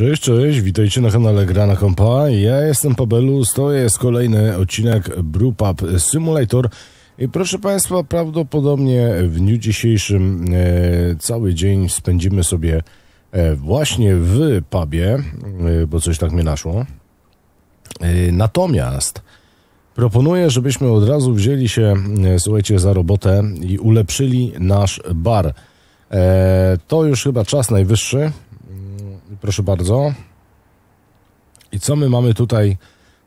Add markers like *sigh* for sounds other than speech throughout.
Cześć, cześć, witajcie na kanale Grana Kompa. Ja jestem Pabelus, to jest kolejny odcinek Brewpub Simulator. I proszę Państwa, prawdopodobnie w dniu dzisiejszym e, cały dzień spędzimy sobie e, właśnie w pubie, e, bo coś tak mnie naszło. E, natomiast proponuję, żebyśmy od razu wzięli się, e, słuchajcie, za robotę i ulepszyli nasz bar. E, to już chyba czas najwyższy. Proszę bardzo. I co my mamy tutaj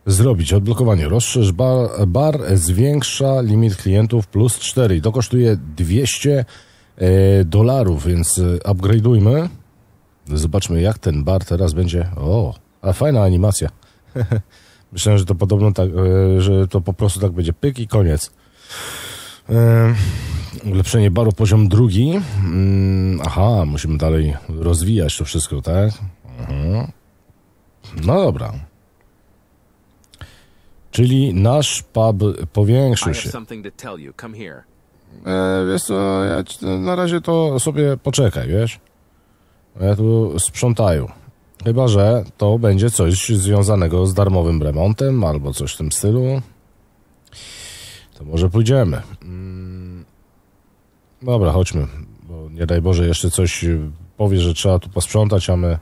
zrobić? Odblokowanie. Rozszerz bar, bar zwiększa limit klientów plus 4. I to kosztuje 200 e, dolarów, więc e, upgrade'ujmy. Zobaczmy, jak ten bar teraz będzie. O, a fajna animacja. *laughs* Myślałem, że to podobno tak, e, że to po prostu tak będzie pyk i koniec. Ulepszenie baru poziom drugi. Mm, aha, musimy dalej rozwijać to wszystko, tak? Mhm. No dobra. Czyli nasz pub powiększył się. E, wiesz co, ja ci- na razie to sobie poczekaj, wiesz? Ja tu sprzątają. Chyba, że to będzie coś związanego z darmowym remontem albo coś w tym stylu. To może pójdziemy. Mm. Dobra, chodźmy. Bo nie daj Boże, jeszcze coś y, powie, że trzeba tu posprzątać, a my...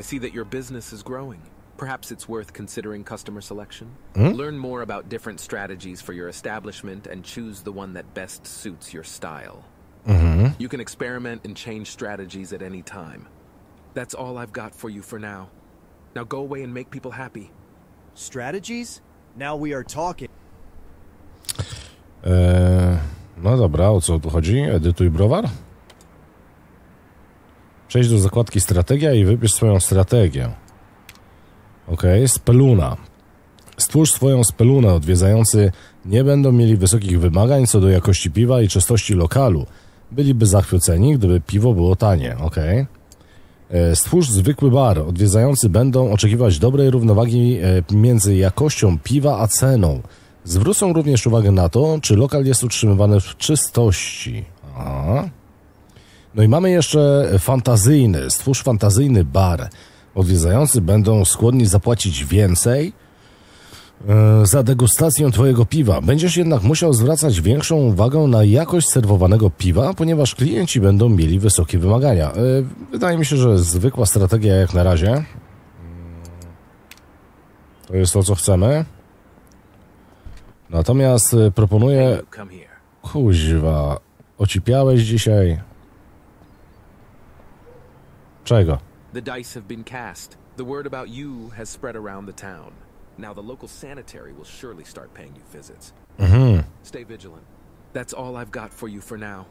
I see that your business is growing. Perhaps it's worth considering customer selection. Hmm? Learn more about different strategies for your establishment and choose the one that best suits your style. Mhm. You can experiment and change strategies at any time. That's all I've got for you for now. Now go away and make people happy. Strategies? Now we are talking. Eee, no dobra, o co tu chodzi? Edytuj browar? Przejdź do zakładki strategia i wybierz swoją strategię. Ok, speluna. Stwórz swoją spelunę. Odwiedzający nie będą mieli wysokich wymagań co do jakości piwa i czystości lokalu. Byliby zachwyceni, gdyby piwo było tanie. Ok. E, Stwórz zwykły bar. Odwiedzający będą oczekiwać dobrej równowagi e, między jakością piwa a ceną. Zwrócą również uwagę na to, czy lokal jest utrzymywany w czystości. Aha. No i mamy jeszcze fantazyjny. Stwórz fantazyjny bar. Odwiedzający będą skłonni zapłacić więcej e, za degustację Twojego piwa. Będziesz jednak musiał zwracać większą uwagę na jakość serwowanego piwa, ponieważ klienci będą mieli wysokie wymagania. E, Wydaje mi się, że zwykła strategia jak na razie. To jest to, co chcemy. Natomiast e, proponuję. Kuźwa, ocipiałeś dzisiaj. Czego? The dice have been cast. The word about you has spread around the town. Now the local sanitary will surely start paying you visits. Mhm. Stay vigilant. That's all I've got for you for now.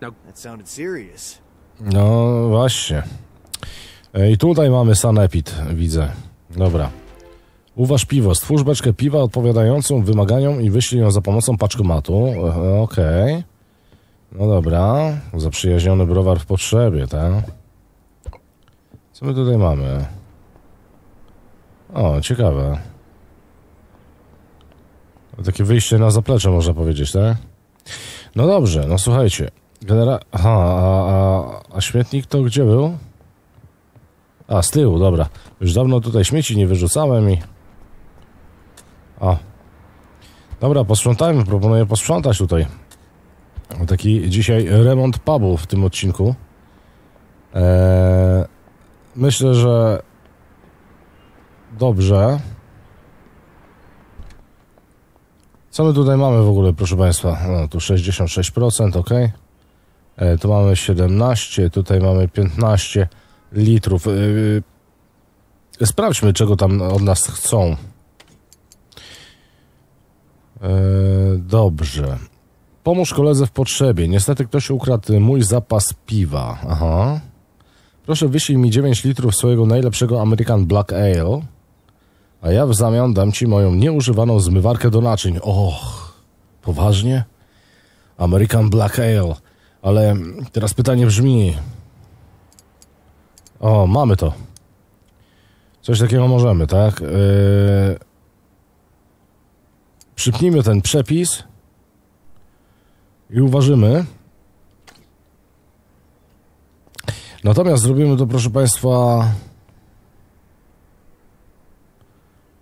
Now That sounded serious. No właśnie. E, I tutaj mamy sanepid, widzę. Dobra. Uważ piwo. Stwórz beczkę piwa odpowiadającą wymaganiom i wyślij ją za pomocą paczkomatu. Okej. No dobra. Zaprzyjaźniony browar w potrzebie, tak? Co my tutaj mamy? O, ciekawe. Takie wyjście na zaplecze, można powiedzieć, tak? No dobrze, no słuchajcie. Genera... Aha, a, a, a śmietnik to gdzie był? A, z tyłu, dobra. Już dawno tutaj śmieci nie wyrzucałem i... O. Dobra, posprzątajmy. Proponuję posprzątać tutaj. Taki dzisiaj remont pubu w tym odcinku. Eee, myślę, że dobrze. Co my tutaj mamy w ogóle, proszę Państwa? No, tu 66%, ok. E, tu mamy 17, tutaj mamy 15 litrów. E, sprawdźmy, czego tam od nas chcą. E, dobrze. Pomóż koledze w potrzebie. Niestety ktoś ukradł mój zapas piwa. Aha. Proszę wyślij mi 9 litrów swojego najlepszego American Black Ale. A ja w zamian dam ci moją nieużywaną zmywarkę do naczyń. Och, poważnie? American Black Ale. Ale teraz pytanie brzmi. O, mamy to. Coś takiego możemy, tak? Yy... Przypnijmy ten przepis i uważymy. Natomiast zrobimy to, proszę Państwa,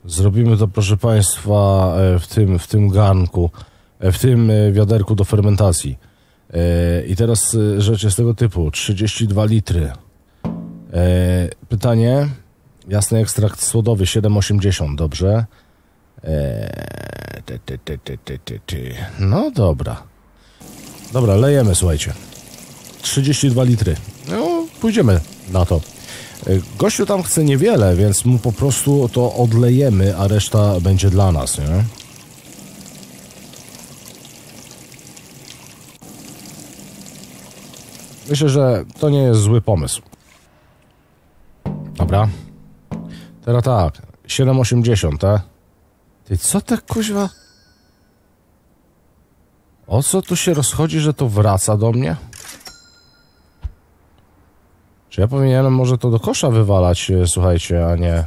Zrobimy to, proszę Państwa, e, w tym, w tym garnku, e, w tym e, wiaderku do fermentacji. I teraz rzecz jest tego typu. 32 litry. Pytanie. Jasny ekstrakt słodowy 7,80, dobrze. E, ty, ty, ty, ty, ty, ty. No dobra. Dobra, lejemy, słuchajcie. 32 litry. No, pójdziemy na to. E, Gościu tam chce niewiele, więc mu po prostu to odlejemy, a reszta będzie dla nas, nie? Myślę, że to nie jest zły pomysł. Dobra. Teraz tak. 7,80, tak? Ty, co te kuźwa? O co tu się rozchodzi, że to wraca do mnie? Czy ja powinienem może to do kosza wywalać, e, słuchajcie, a nie...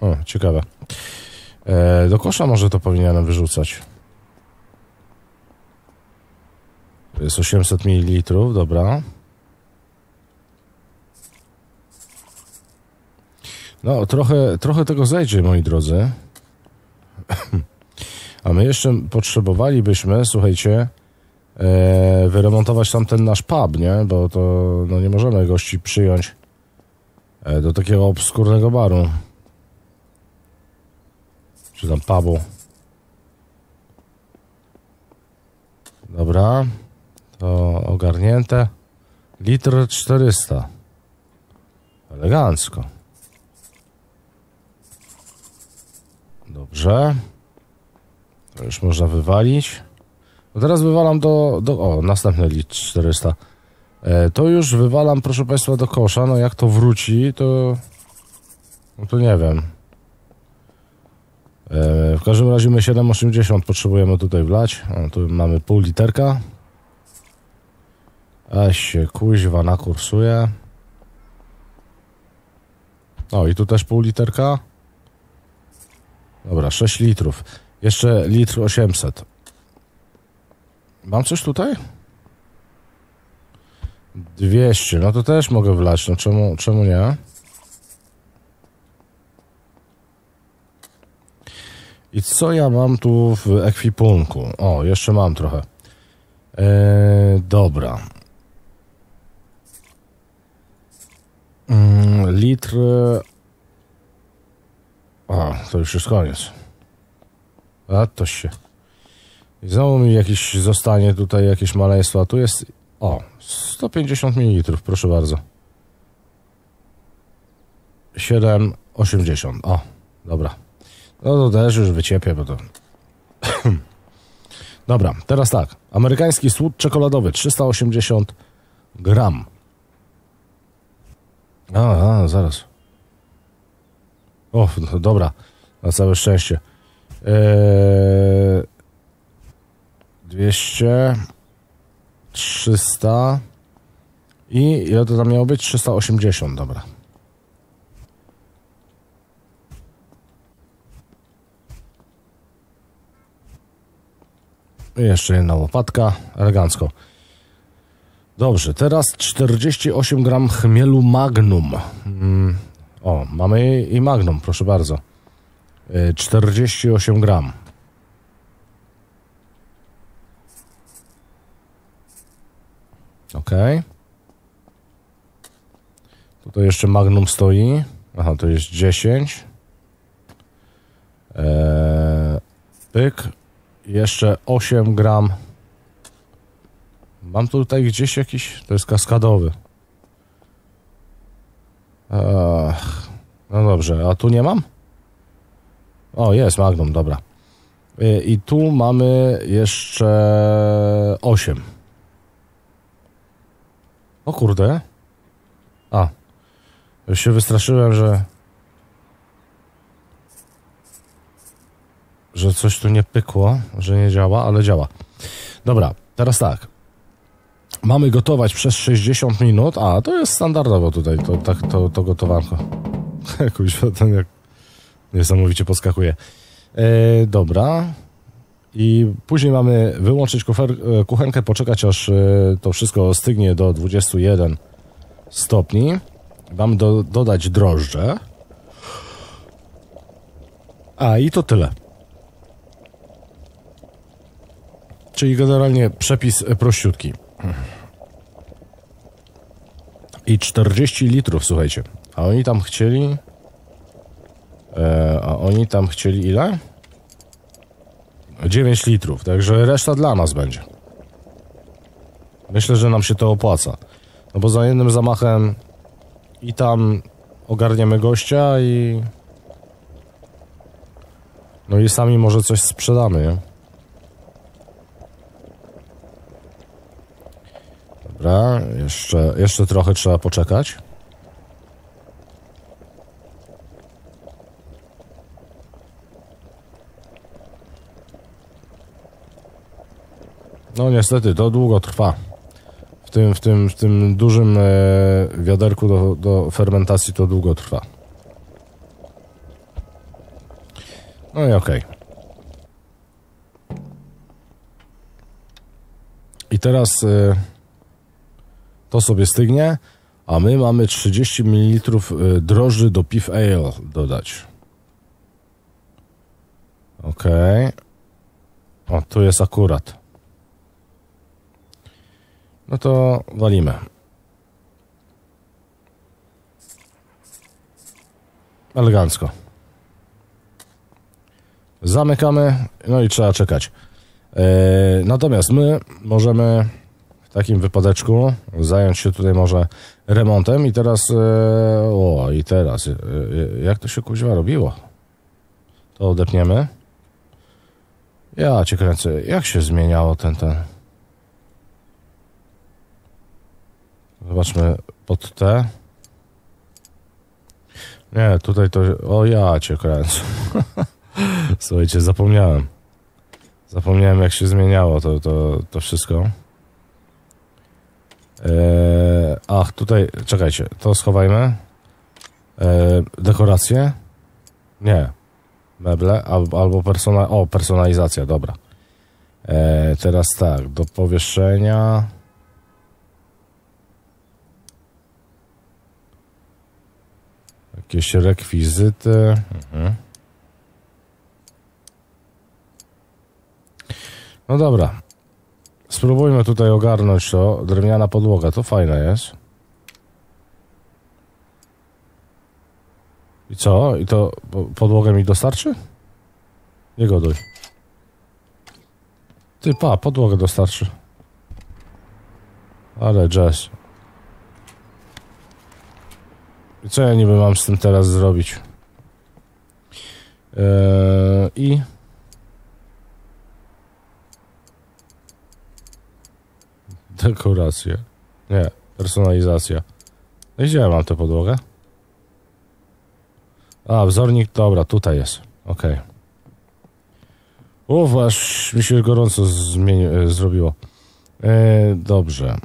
O, ciekawe. E, do kosza może to powinienem wyrzucać. To jest 800 ml, dobra. No, trochę, trochę tego zejdzie, moi drodzy. A my jeszcze potrzebowalibyśmy, słuchajcie, e, wyremontować tam ten nasz pub, nie? Bo to no, nie możemy gości przyjąć e, do takiego obskurnego baru. Czy tam pubu. Dobra. To ogarnięte. Litr 400. Elegancko. Dobrze. To już można wywalić. No teraz wywalam do, do... O, następny litr 400. E, to już wywalam, proszę Państwa, do kosza. No jak to wróci, to... No to nie wiem. E, w każdym razie my 7,80 potrzebujemy tutaj wlać. O, tu mamy pół literka. A się kuźwa nakursuje. O, i tu też pół literka. Dobra, 6 litrów. Jeszcze litr 800. Mam coś tutaj? 200. No to też mogę wlać. No czemu, czemu nie? I co ja mam tu w ekwipunku? O, jeszcze mam trochę. Eee, dobra. Mm, litr. A, to już jest koniec. A to się. I znowu mi jakiś zostanie tutaj jakieś maleństwo. A tu jest. O, 150 ml, proszę bardzo. 7,80. O, dobra. No to też już wyciepię, bo to. *clears throat* Dobra, teraz tak. Amerykański słód czekoladowy 380 gram. A, a zaraz. O, no, dobra. Na całe szczęście. Eee, 200 300 i ile to tam miało być? 380, dobra. I jeszcze jedna łopatka, elegancko. Dobrze, teraz 48 gram chmielu Magnum. Mm, o, mamy i Magnum, proszę bardzo. Y, 48 gram. Ok. Tutaj jeszcze Magnum stoi. Aha, to jest 10. Eee, pyk. Jeszcze 8 gram. Mam tutaj gdzieś jakiś. To jest kaskadowy. No dobrze, a tu nie mam? O, jest Magnum, dobra. Y, I tu mamy jeszcze 8. O kurde. A. Już się wystraszyłem, że. Że coś tu nie pykło, że nie działa, ale działa. Dobra, teraz tak. Mamy gotować przez 60 minut. A, to jest standardowo tutaj, to, tak, to, to gotowanko. *laughs* Jakoś ten jak niesamowicie podskakuje. E, dobra. I później mamy wyłączyć kufer, e, kuchenkę, poczekać aż e, to wszystko stygnie do 21 stopni. Mamy do, dodać drożdże. A i to tyle. Czyli generalnie przepis e, prościutki. I 40 litrów, słuchajcie. A oni tam chcieli. E, a oni tam chcieli ile? 9 litrów, także reszta dla nas będzie. Myślę, że nam się to opłaca. No bo za jednym zamachem i tam ogarniemy gościa i. No i sami może coś sprzedamy, nie? Dobra, jeszcze, jeszcze trochę trzeba poczekać. No niestety, to długo trwa. W tym, w tym, w tym dużym e, wiaderku do, do fermentacji to długo trwa. No i okej. I teraz e, to sobie stygnie, a my mamy 30 ml drożdży do Piff Ale dodać. Okej. O, tu jest akurat. No to walimy. Elegancko. Zamykamy, no i trzeba czekać. E, natomiast my możemy takim wypadeczku zająć się tutaj może remontem i teraz, e, o i teraz, e, jak to się kuźwa robiło? To odepniemy. Ja cię kręcę, jak się zmieniało ten, ten... Zobaczmy pod T. Nie, tutaj to... O, ja cię kręcę. *laughs* Słuchajcie, zapomniałem. Zapomniałem, jak się zmieniało to, to, to wszystko. Eee, ach, tutaj... Czekajcie, to schowajmy. Eee, dekoracje? Nie. Meble albo, albo persona... O, personalizacja, dobra. Eee, teraz tak, do powieszenia... Jakieś rekwizyty. Mhm. No dobra. Spróbujmy tutaj ogarnąć to. Drewniana podłoga, to fajne jest. I co? I to podłogę mi dostarczy? Nie goduj. Ty, pa, podłogę dostarczy. Ale jazz. I co ja niby mam z tym teraz zrobić? Eee, I... Dekoracje. Nie, personalizacja. No gdzie ja mam tę podłogę? A, wzornik, dobra, tutaj jest. Ok. Uf, aż mi się gorąco zmieni e, zrobiło. E, dobrze.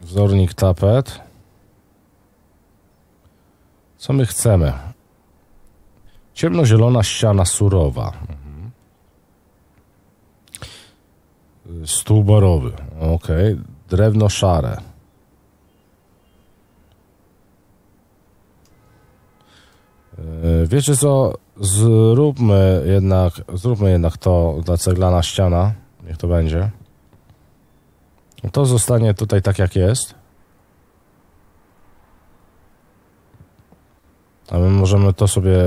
Wzornik tapet. Co my chcemy? Ciemnozielona ściana surowa. Stół borowy. Ok. Drewno szare. E, wiecie co? Zróbmy jednak, zróbmy jednak to dla ceglana ściana. Niech to będzie. To zostanie tutaj tak jak jest. A my możemy to sobie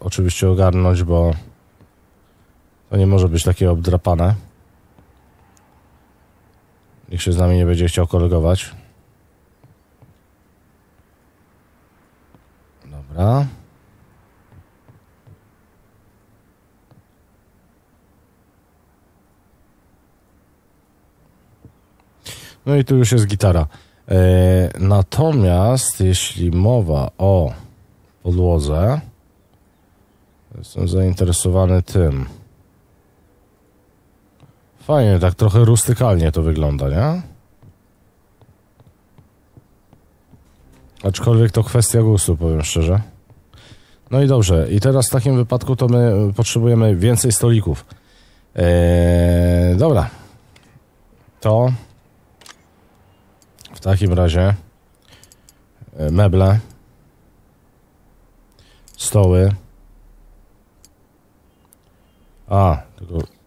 oczywiście ogarnąć, bo to nie może być takie obdrapane. Nikt się z nami nie będzie chciał kolegować. Dobra. No i tu już jest gitara. E, natomiast jeśli mowa o podłodze. Jestem zainteresowany tym. Fajnie, tak trochę rustykalnie to wygląda, nie? Aczkolwiek to kwestia gustu, powiem szczerze. No i dobrze, i teraz w takim wypadku to my potrzebujemy więcej stolików. Eee, dobra. To w takim razie e, meble stoły. A, tylko...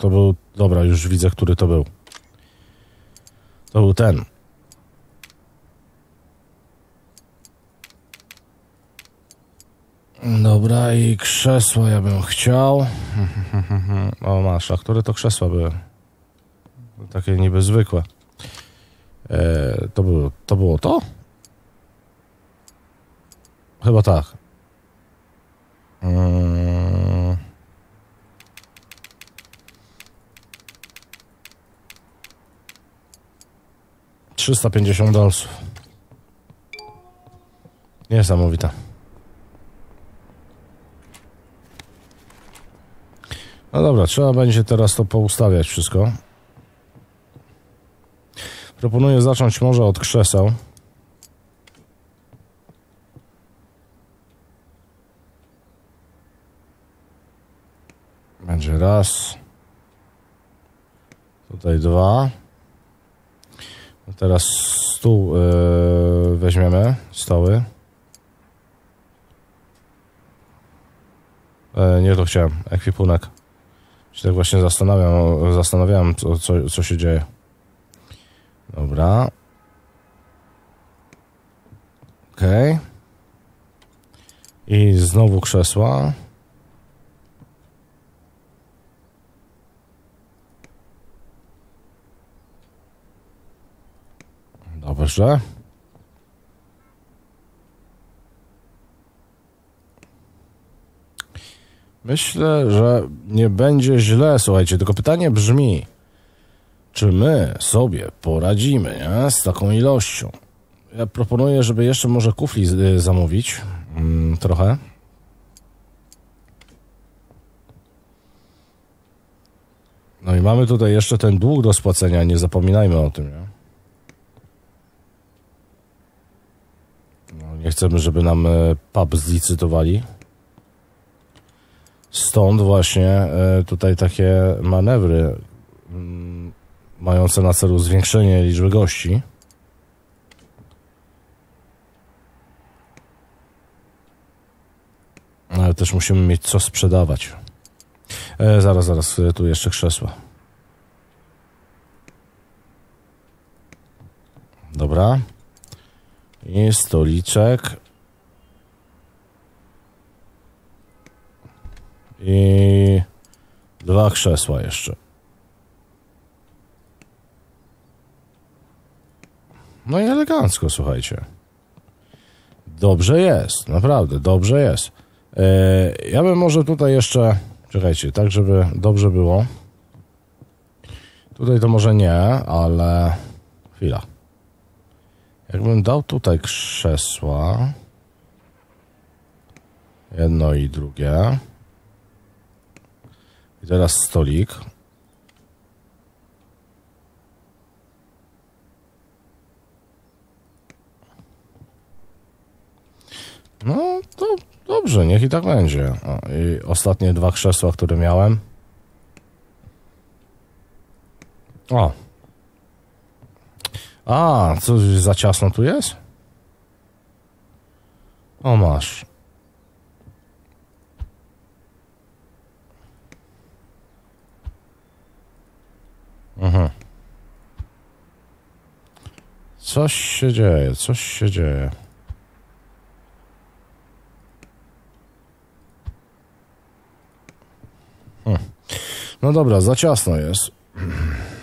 To był... Dobra, już widzę, który to był. To był ten. Dobra, i krzesła ja bym chciał. *laughs* O, masz, a które to krzesła były? Takie niby zwykłe. E, to, było, to było to? Chyba tak. Mm. Trzysta pięćdziesiąt dolców. Niesamowite. No dobra, trzeba będzie teraz to poustawiać wszystko. Proponuję zacząć może od krzeseł. Będzie raz. Tutaj dwa. Teraz stół yy, weźmiemy, stoły. E, nie to chciałem, ekwipunek. Się tak właśnie zastanawiam, zastanawiałem co, co, co się dzieje. Dobra. Okej. Okay. I znowu krzesła. Dobrze. Myślę, że nie będzie źle, słuchajcie, tylko pytanie brzmi, czy my sobie poradzimy nie? z taką ilością? Ja proponuję, żeby jeszcze może kufli z- zamówić mm, trochę. No i mamy tutaj jeszcze ten dług do spłacenia, nie zapominajmy o tym, nie? No, nie chcemy, żeby nam e, pub zlicytowali. Stąd właśnie e, tutaj takie manewry mm, mające na celu zwiększenie liczby gości. Ale też musimy mieć co sprzedawać. E, zaraz, zaraz, e, tu jeszcze krzesła. Dobra. I stoliczek. I dwa krzesła jeszcze. No i elegancko, słuchajcie. Dobrze jest, naprawdę, dobrze jest. E, ja bym może tutaj jeszcze, czekajcie, tak żeby dobrze było. Tutaj to może nie, ale chwila. Jakbym dał tutaj krzesła, jedno i drugie, i teraz stolik. No, to dobrze, niech i tak będzie. O, I ostatnie dwa krzesła, które miałem. O. A, coś za ciasno tu jest? O, masz. Mhm. Coś się dzieje, coś się dzieje. Hm. No dobra, za ciasno jest. *clears throat*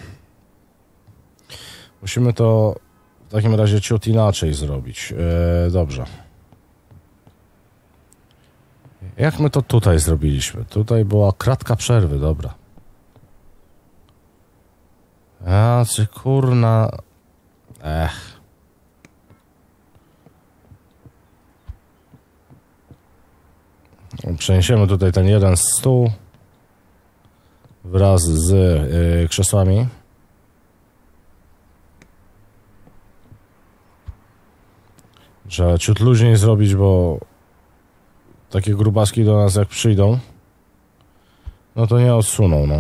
Musimy to w takim razie ciut inaczej zrobić. E, dobrze. Jak my to tutaj zrobiliśmy? Tutaj była kratka przerwy, dobra. A, czy kurna... Ech. Przeniesiemy tutaj ten jeden stół wraz z y, krzesłami. Trzeba ciut luźniej zrobić, bo takie grubaski do nas jak przyjdą, no to nie odsuną, no.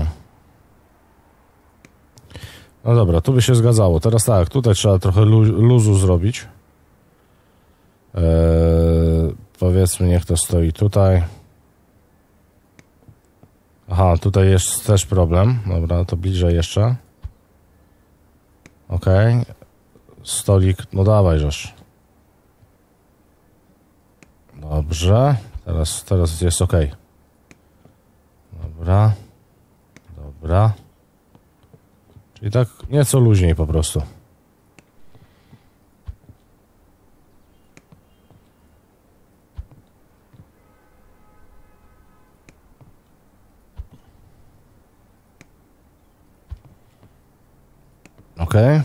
No dobra, tu by się zgadzało. Teraz tak, tutaj trzeba trochę lu luzu zrobić. Eee, powiedzmy, niech to stoi tutaj. Aha, tutaj jest też problem. Dobra, to bliżej jeszcze. Okej. Stolik, no dawaj, żeż. Dobrze. Teraz, teraz jest ok. Dobra. Dobra. Czyli tak nieco luźniej po prostu. Okej.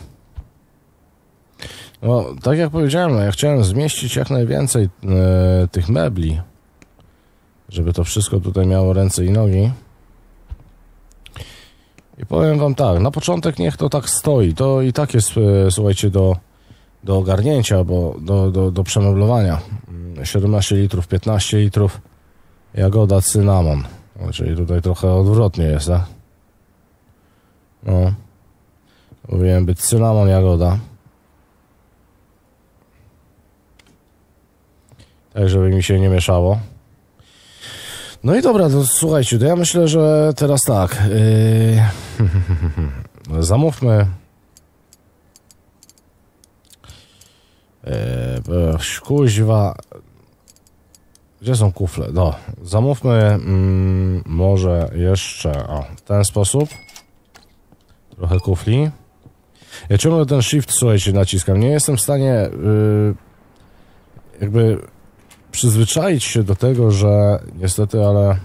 No, tak jak powiedziałem, no, ja chciałem zmieścić jak najwięcej e, tych mebli, żeby to wszystko tutaj miało ręce i nogi. I powiem wam tak, na początek niech to tak stoi. To i tak jest, e, słuchajcie, do, do ogarnięcia, bo do, do, do przemeblowania. Mm, 17 litrów, 15 litrów, jagoda, cynamon. Czyli tutaj trochę odwrotnie jest, tak? No. Powinien być cynamon, jagoda. Tak, żeby mi się nie mieszało. No i dobra, to słuchajcie, to ja myślę, że teraz tak. Yy... *laughs* Zamówmy. Yy, kuźwa. Gdzie są kufle? No, zamówmy mm, może jeszcze o, w ten sposób. Trochę kufli. Ja ciągle ten shift, słuchajcie, naciskam. Nie jestem w stanie yy, jakby przyzwyczaić się do tego, że niestety, ale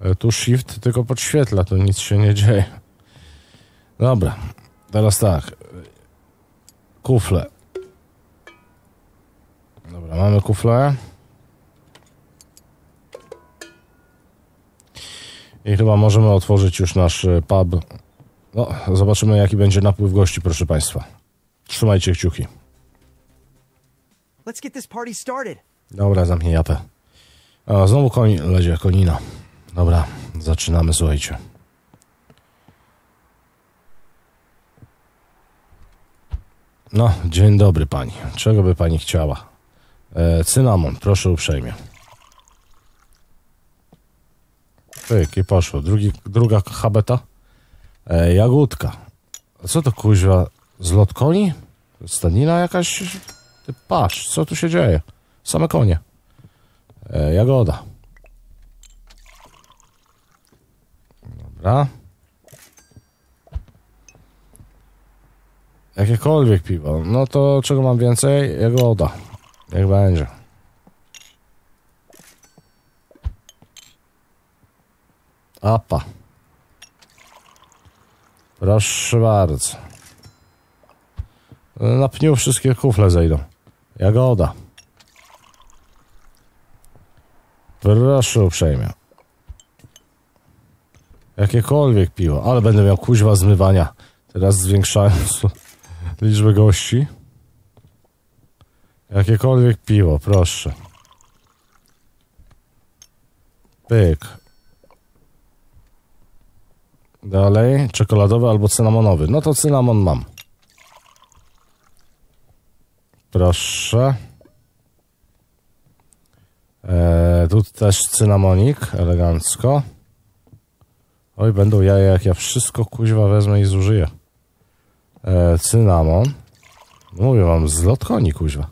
e, tu shift tylko podświetla, to nic się nie dzieje. Dobra, teraz tak. Kufle. Dobra, mamy kufle. I chyba możemy otworzyć już nasz e, pub. No, zobaczymy jaki będzie napływ gości, proszę Państwa. Trzymajcie kciuki. Let's get this party started. Dobra, zamknij japę. A, znowu koń lezie, konina. Dobra, zaczynamy, słuchajcie. No, dzień dobry pani. Czego by pani chciała? E, cynamon, proszę uprzejmie. Pyk, i poszło. Drugi, druga habeta. E, jagódka. A co to kuźwa? Zlot koni? Stadnina jakaś? Ty patrz, co tu się dzieje? Same konie. E, jagoda. Dobra. Jakiekolwiek piwo. No to czego mam więcej? Jagoda. Jak będzie. Apa. Proszę bardzo. Na pniu wszystkie kufle zejdą. Jagoda. Proszę uprzejmie. Jakiekolwiek piwo, ale będę miał kuźwa zmywania. Teraz zwiększając *laughs* liczbę gości. Jakiekolwiek piwo, proszę. Pyk. Dalej, czekoladowy albo cynamonowy. No to cynamon mam. Proszę. Eee, tu też cynamonik, elegancko. Oj, będą jaja, jak ja wszystko kuźwa wezmę i zużyję. Eee, cynamon. Mówię wam, zlot koni, kuźwa.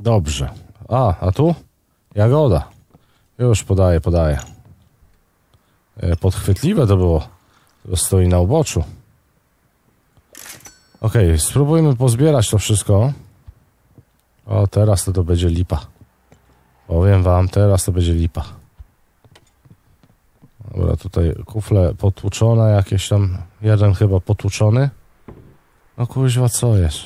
Dobrze. A, a tu? Jagoda. Już podaję, podaję. Eee, podchwytliwe to było. To stoi na uboczu. Okay, spróbujmy pozbierać to wszystko. O, teraz to to będzie lipa. Powiem wam, teraz to będzie lipa. Dobra, tutaj kufle potłuczone jakieś tam. Jeden chyba potłuczony. No kuźwa, co jest?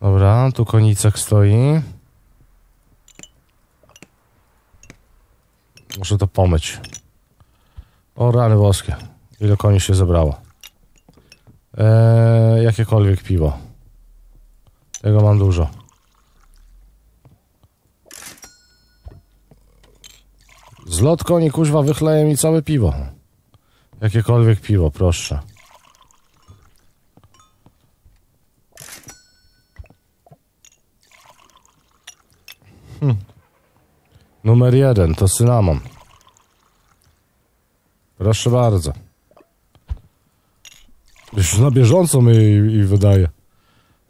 Dobra, tu konicek stoi. Muszę to pomyć. O, rany boskie. Ile koni się zebrało? Eee, jakiekolwiek piwo. Tego mam dużo. Zlot koni kuźwa wychleje mi całe piwo. Jakiekolwiek piwo, proszę. Hm. Numer jeden to cynamon. Proszę bardzo. Już na bieżąco mi i wydaje.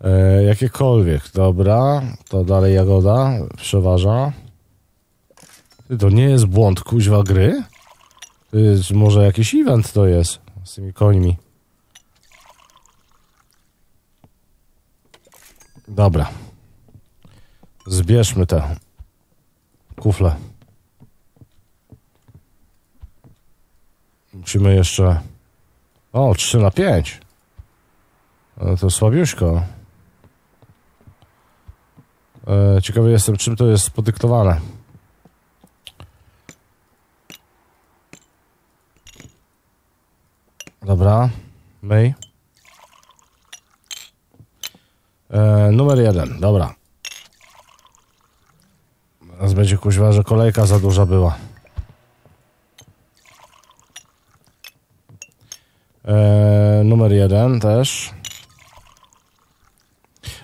E, jakiekolwiek, dobra. To dalej jagoda przeważa. Ty, to nie jest błąd kuźwa gry? Jest, może jakiś event to jest z tymi końmi. Dobra. Zbierzmy te kufle. Musimy jeszcze... O, 3 na 5. No to słabiuśko. E, ciekawy jestem, czym to jest podyktowane. Dobra, myj. E, numer jeden, dobra. Teraz będzie kuźwa, że kolejka za duża była. E, numer jeden też.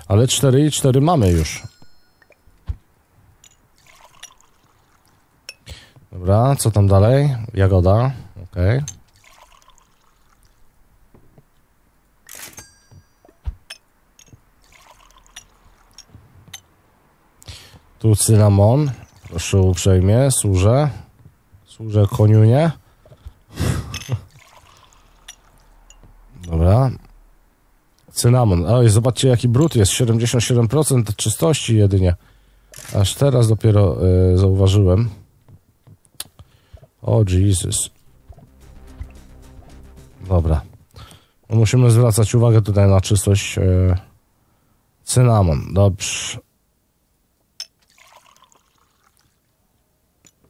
Ale 4 i 4 mamy już. Dobra, co tam dalej? Jagoda, okej. Okay. Tu cynamon. Proszę uprzejmie, służę. Służę koniunie. *laughs* Dobra. Cynamon. Oj, zobaczcie jaki brud jest. 77% czystości jedynie. Aż teraz dopiero y, zauważyłem. O Jesus. Dobra. No musimy zwracać uwagę tutaj na czystość. Y, cynamon. Dobrze.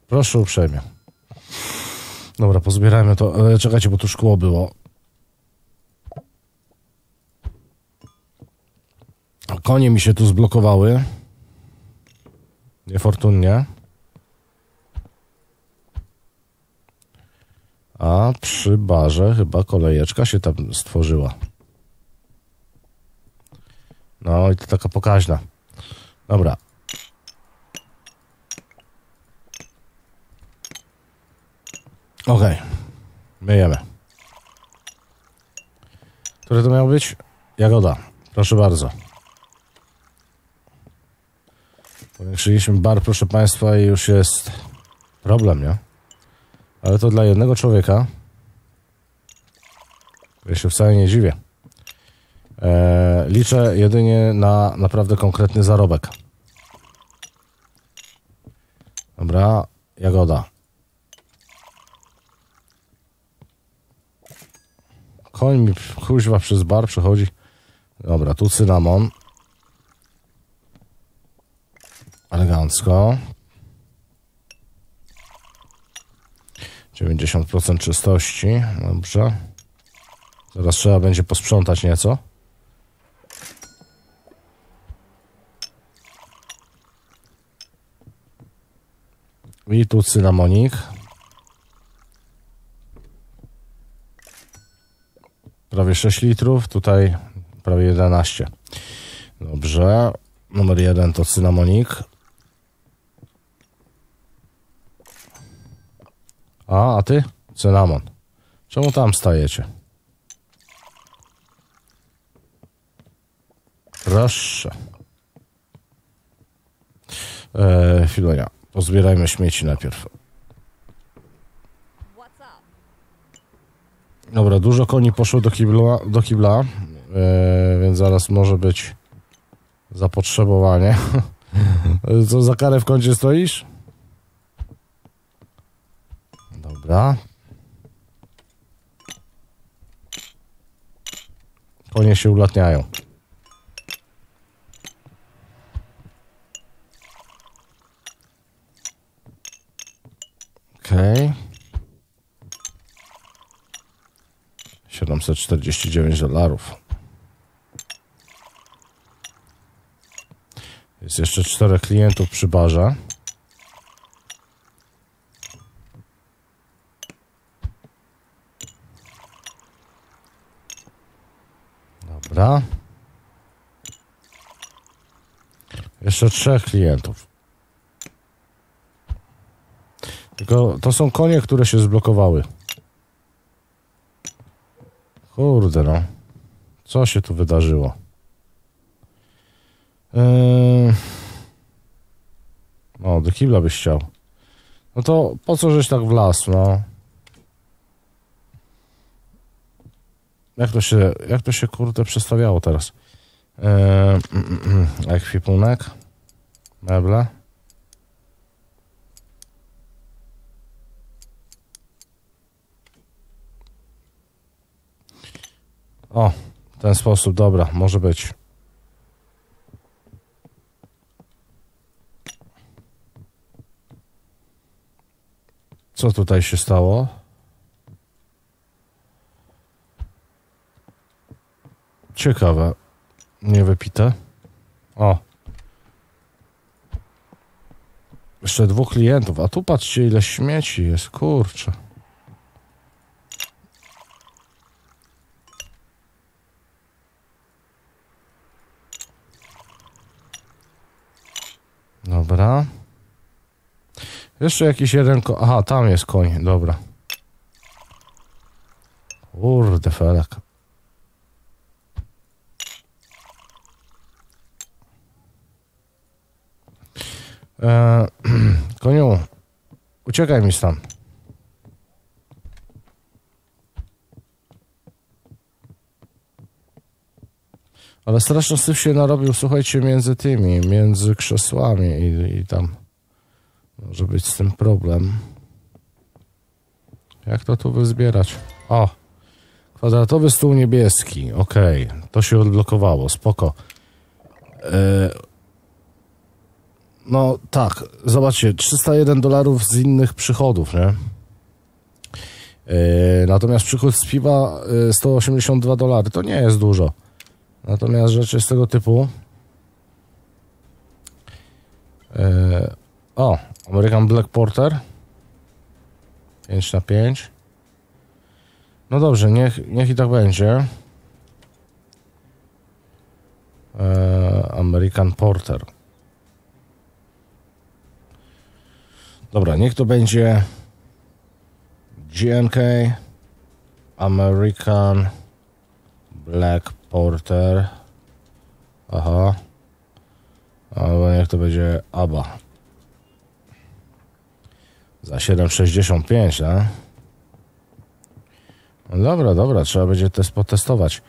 Proszę uprzejmie. Dobra, pozbierajmy to. E, czekajcie, bo tu szkło było. Konie mi się tu zblokowały. Niefortunnie. A przy barze chyba kolejeczka się tam stworzyła. No i to taka pokaźna. Dobra. Okej. Okay. Myjemy. Które to miało być? Jagoda. Proszę bardzo. Powiększyliśmy bar, proszę Państwa, i już jest problem, nie? Ale to dla jednego człowieka. Ja się wcale nie dziwię. Eee, liczę jedynie na naprawdę konkretny zarobek. Dobra, jagoda. Koń mi kuźwa przez bar przechodzi. Dobra, tu cynamon. Elegancko. 90% czystości. Dobrze. Zaraz trzeba będzie posprzątać nieco. I tu cynamonik. Prawie 6 litrów, tutaj prawie 11. Dobrze. Numer jeden to cynamonik. A, a ty? Cynamon. Czemu tam stajecie? Proszę. Eee, chwilę, pozbierajmy śmieci najpierw. Dobra, dużo koni poszło do kibla, do kibla e, więc zaraz może być zapotrzebowanie. *laughs* Co za karę w kącie stoisz? Dobra. Konie się ulatniają. Okej. Okay. 749 dolarów. Jest jeszcze czterech klientów przy barze. Dobra. Jeszcze trzech klientów. Tylko to są konie, które się zblokowały. Kurde no. Co się tu wydarzyło? Yy... No, do kibla byś chciał. No to po co żeś tak wlazł, no? Jak to się, jak to się kurde przestawiało teraz? Eee, ekwipunek. Meble. O, w ten sposób, dobra, może być. Co tutaj się stało? Ciekawe. Nie wypite. O. Jeszcze dwóch klientów, a tu patrzcie ile śmieci jest, kurczę. Dobra. Jeszcze jakiś jeden. Aha, tam jest koń, dobra. Kurde, felek. Eee, *clears throat* koniu, uciekaj mi stąd. Ale straszny syf się narobił, słuchajcie, między tymi, między krzesłami i, i tam może być z tym problem. Jak to tu wyzbierać? O! Kwadratowy stół niebieski. Okej, okay. to się odblokowało, spoko. E... No tak, zobaczcie, 301 dolarów z innych przychodów, nie? E... Natomiast przychód z piwa e, 182 dolary, to nie jest dużo. Natomiast rzeczy z tego typu. E, o, American Black Porter. 5 na 5. No dobrze, niech, niech i tak będzie. E, American Porter. Dobra, niech to będzie GNK American Black Porter. Aha. Albo niech to będzie ABBA. Za 7,65, tak? No dobra, dobra, trzeba będzie test potestować.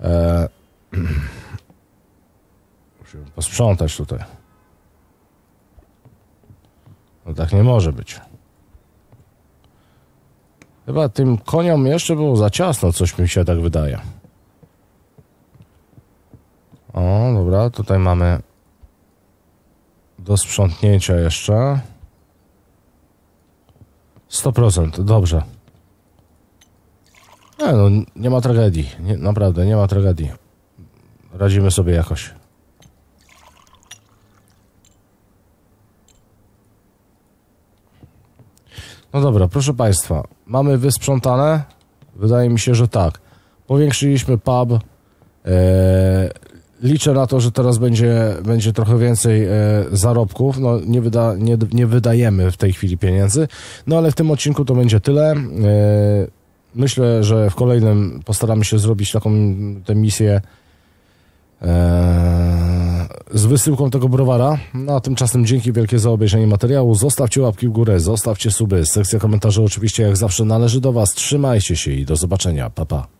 Eee, *clears throat* musimy posprzątać tutaj. No tak nie może być. Chyba tym koniom jeszcze było za ciasno, coś mi się tak wydaje. O, dobra, tutaj mamy do sprzątnięcia jeszcze. 100%, dobrze. Nie, no, nie ma tragedii. Nie, naprawdę, nie ma tragedii. Radzimy sobie jakoś. No dobra, proszę Państwa, mamy wysprzątane? Wydaje mi się, że tak. Powiększyliśmy pub. Eee, liczę na to, że teraz będzie, będzie trochę więcej e, zarobków. No, nie, wyda, nie, nie wydajemy w tej chwili pieniędzy, no ale w tym odcinku to będzie tyle. E, myślę, że w kolejnym postaramy się zrobić taką tę misję z wysyłką tego browara. No a tymczasem dzięki wielkie za obejrzenie materiału. Zostawcie łapki w górę, zostawcie suby. Sekcja komentarzy oczywiście jak zawsze należy do Was. Trzymajcie się i do zobaczenia. Pa, pa.